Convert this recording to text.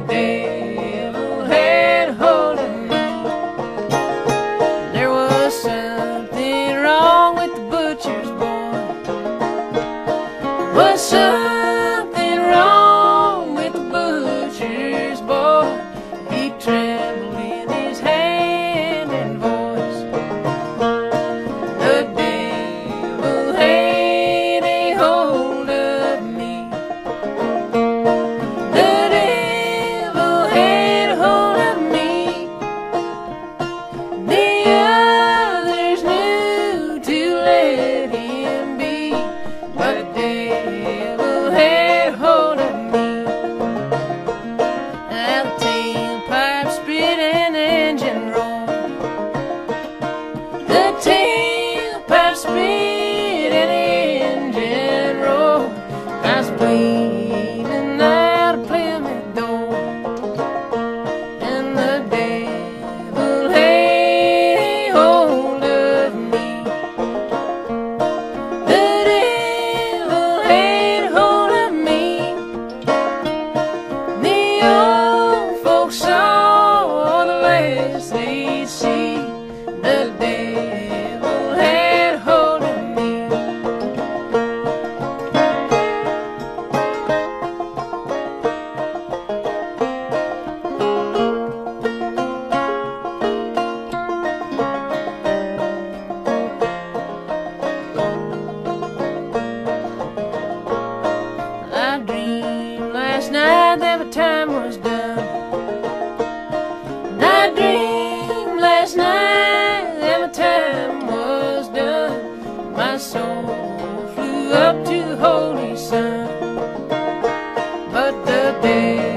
day. last night and my time was done. My soul flew up to the holy sun, but the day.